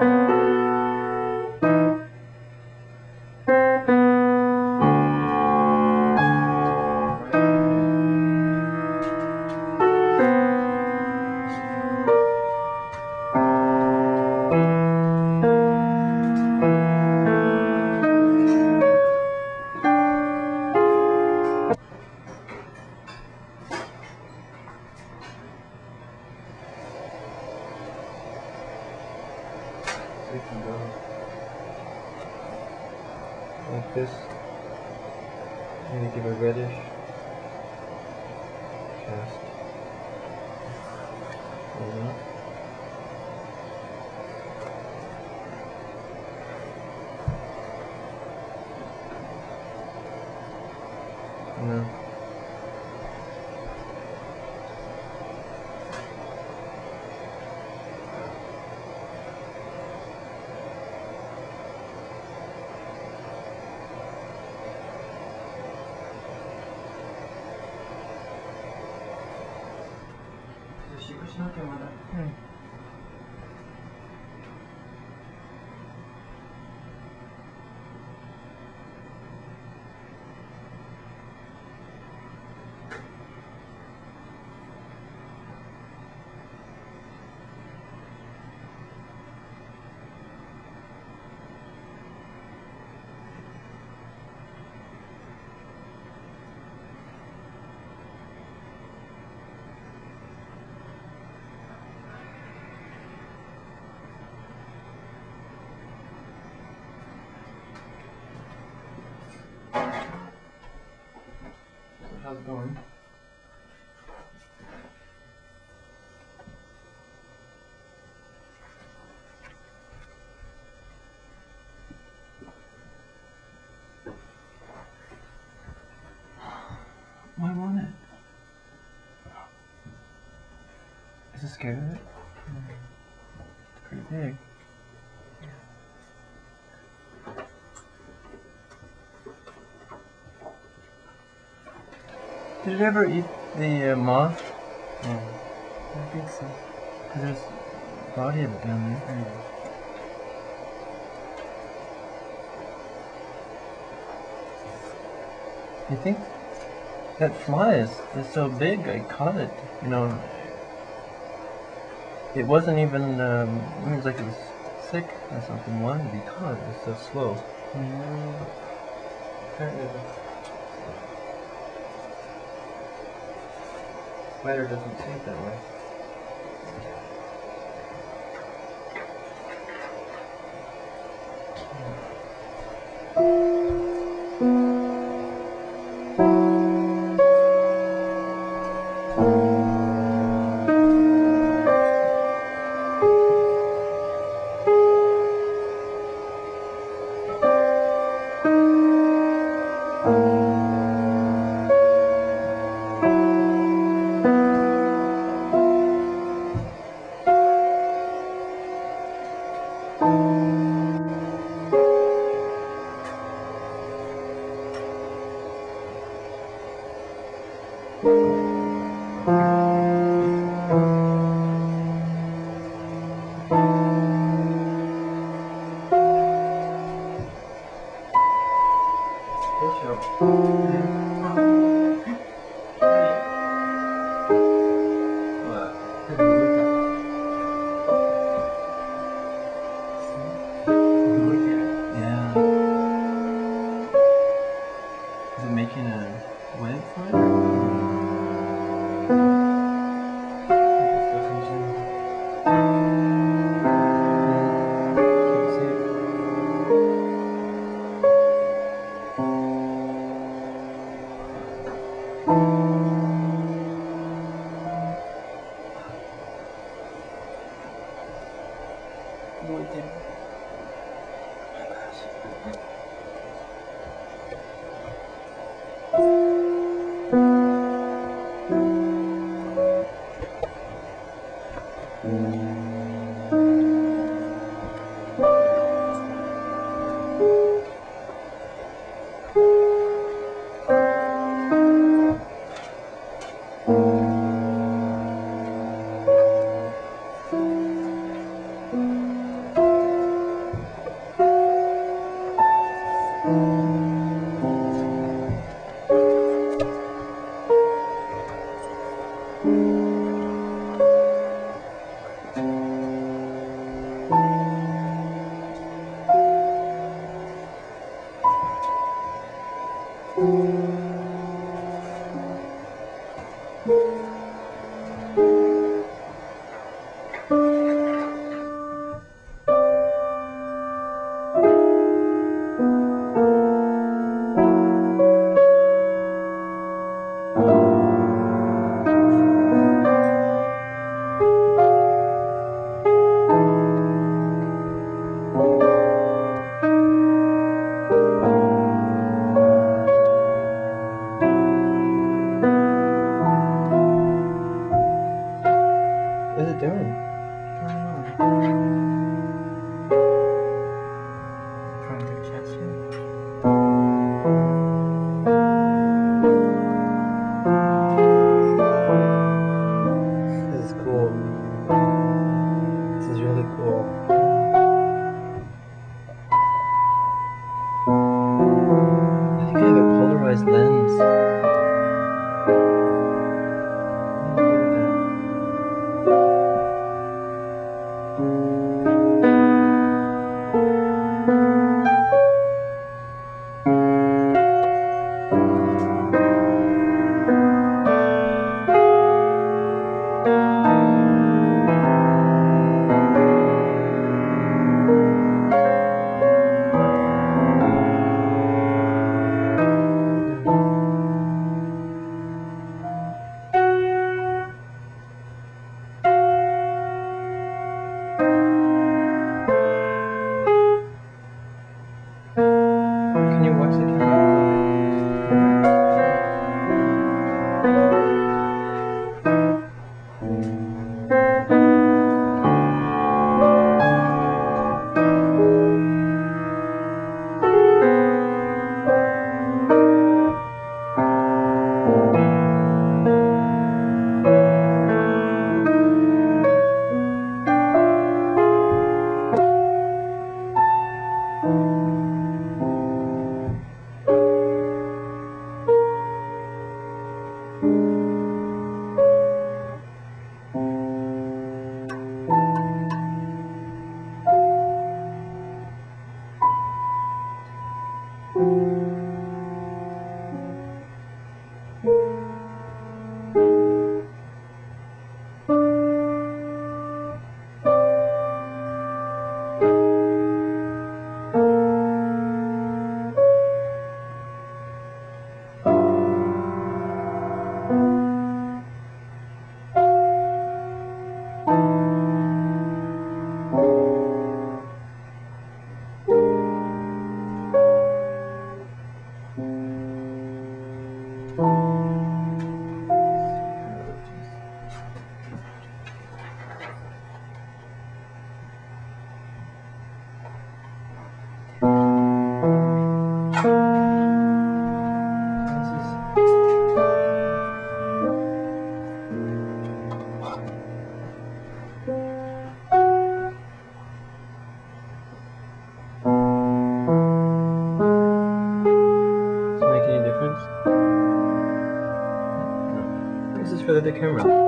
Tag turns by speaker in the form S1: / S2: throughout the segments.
S1: So 什么给我的？How's it going? Why won't it? Is it scared of it? It's pretty big. Did it ever eat the uh, moth?
S2: Yeah. I think so.
S1: Cause there's body of it down there.
S2: Yeah.
S1: You think that fly is, is so big? I caught it. You know, it wasn't even. Um, it was like it was sick or something. Wanted to be caught. It was so slow.
S2: Yeah.
S1: Apparently, spider doesn't it that way. What's complexity. Show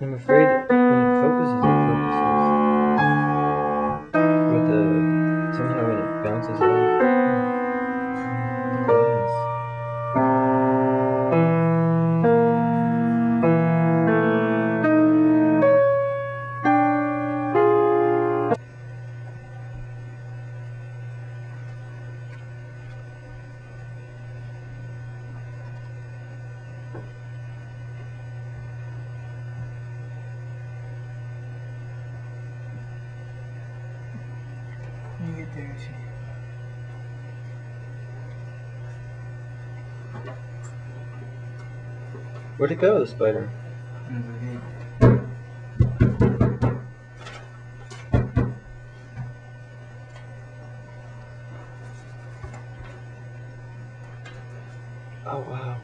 S2: I'm
S1: afraid when it focuses, it focuses. With the somehow when it bounces Where'd it go, the spider? Oh wow.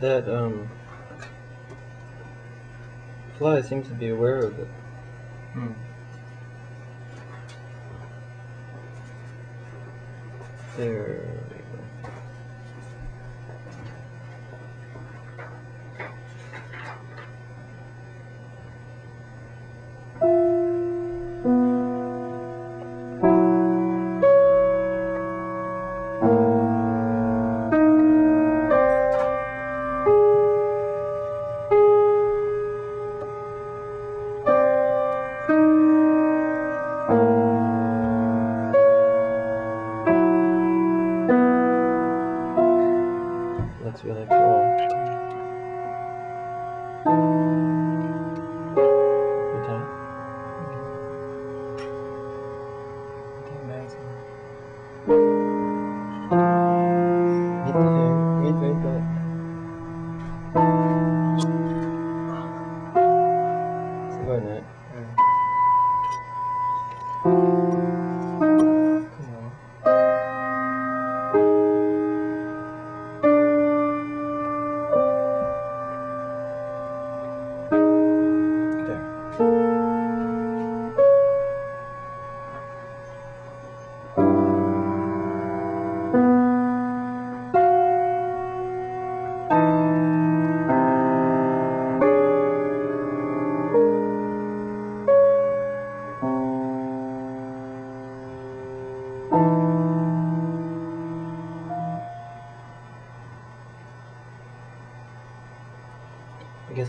S1: That um fly seems to be aware of it. That's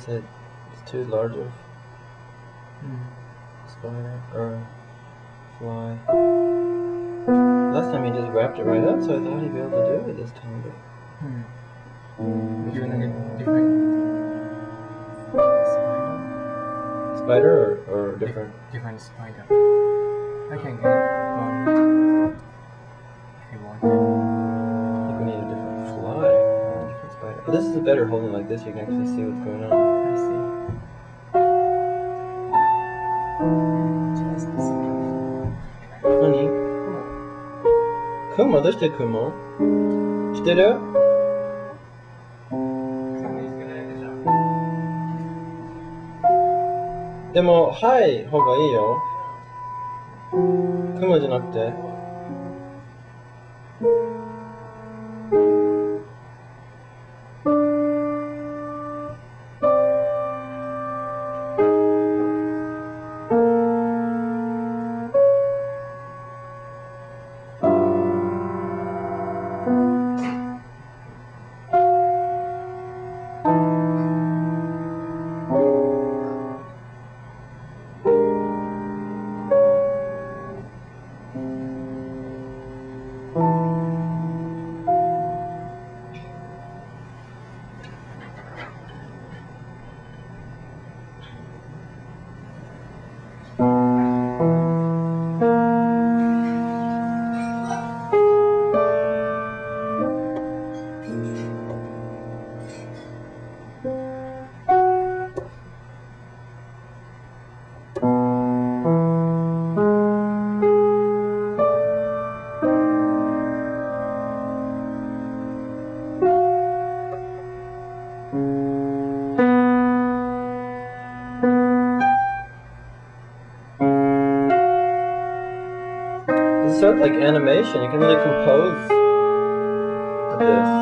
S1: I guess it's too large of hmm. a spider or a fly. Last time he just wrapped it right up, so I thought he'd be able to do it this time, but hmm.
S2: Different, different spider.
S1: spider or, or different.
S2: Different spider. I can't get
S1: better holding like this, you can actually see what's going on.
S2: I see.
S1: Nani?
S2: Kumo, das ist der Kumo.
S1: Steht er? Demo, hi, 方がいいよ。雲じゃなくて。Like animation. You can really compose this.